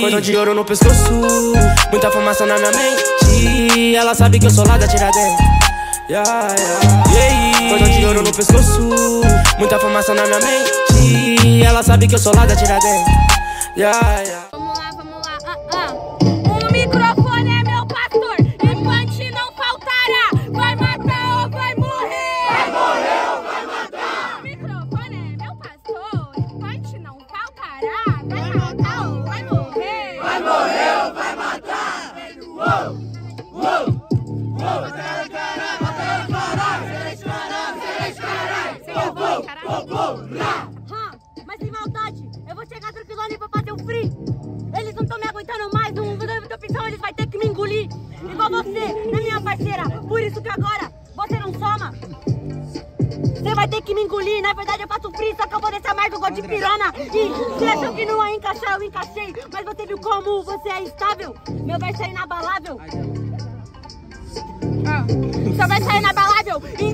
cordão de ouro no pescoço Muita fumaça na minha mente. Ela sabe que eu sou lá da Tiradentes. Yeah, yeah. Cordão de ouro no pescoço Muita fumaça na minha mente. Ela sabe que eu sou lá da Tiradentes. Yeah, yeah. Hã? Mas sem maldade, eu vou chegar tranquilão pra fazer o free. Eles não estão me aguentando mais, não muda opção, eles vão ter que me engolir. Igual você, né, minha parceira? Por isso que agora você não soma. Você vai ter que me engolir, na verdade eu faço free, só que eu vou deixar mais igual de pirona. E você achou que não ia encaixar, eu encaixei. Mas você viu como você é instável? Meu verso é inabalável. Só vai sair inabalável. Infelizmente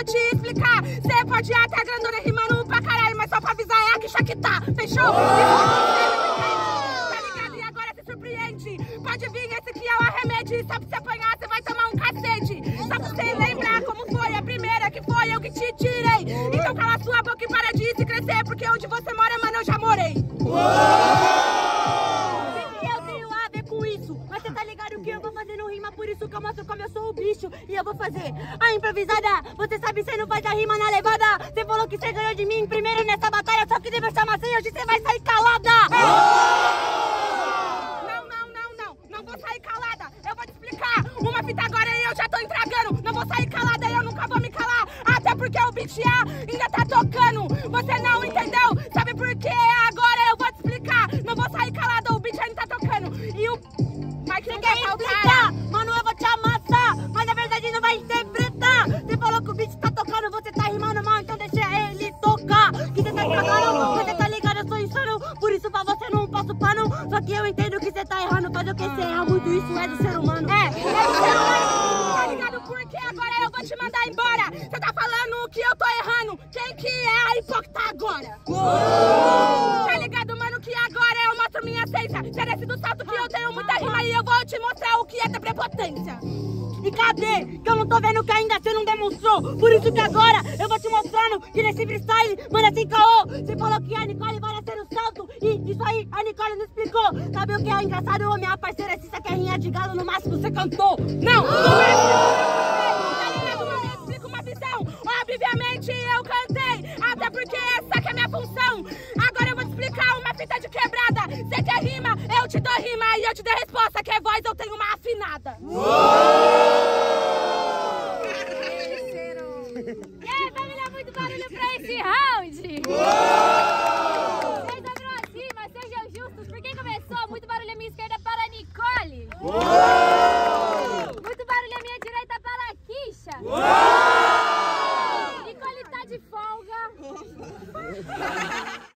vou te explicar. Você pode até grandona rimando pra caralho, mas só pra avisar é a que tá. Fechou? Tá ligado? E agora se surpreende. Pode vir, esse aqui é o arremete. Só pra você apanhar, você vai tomar um cacete. Só pra você lembrar como foi a primeira que foi eu que te tirei. Então cala sua boca e para de se crescer, porque onde você mora, mano, eu já morei. O Ligado que eu vou fazer no rima, por isso que eu mostro como eu sou o bicho. E eu vou fazer a improvisada. Você sabe, você não faz a rima na levada. Você falou que você ganhou de mim primeiro nessa batalha, só que depois chamar assim, hoje você vai sair calada. Não, não, não, não. Não vou sair calada. Eu vou te explicar. Uma fita agora e eu já tô entregando. Não vou sair calada e eu nunca vou me calar. Até porque o beat A ainda tá tocando. Você não entendeu? Sabe por quê? Agora eu vou te explicar. Não vou sair calada, o beat ainda Mike Você quer explicar? Mano, eu vou te amassar. Mas na verdade não vai interpretar. Você falou que o beat tá tocando, você tá rimando mal, então deixa ele tocar. Que você tá cagando, você tá ligado, eu sou insano. Por isso pra você não passo pano. Só que eu entendo que você tá errando. Fazer o que você erra muito, isso é do ser humano. É, é do ser humano. Tá ligado? Porque agora eu vou te mandar embora. Você tá falando que eu tô errando. Quem que é a hipócrita agora? Tá mostro minha essência. Você desce do salto que eu tenho muita rima e eu vou te mostrar o que é ter prepotência. E cadê? Que eu não tô vendo que ainda você não demonstrou. Por isso que agora eu vou te mostrando que nesse freestyle, mano, assim caô. Você falou que a Nicole vai nascer no salto. E isso aí a Nicole não explicou. Sabe o que é engraçado? Ô, minha parceira, se você rinha de galo, no máximo você cantou. Não, não é. Tá uma visão. Obviamente eu cantei, até porque essa que é a minha função. te dou rima e eu te dei resposta. Quer é voz, eu tenho uma afinada. Uou! e aí, família, muito barulho pra esse round. Uou! Vocês abriram acima, sejam justos. Por quem começou? Muito barulho à minha esquerda para a Nicole. Uou! Muito barulho à minha direita para a Kisha.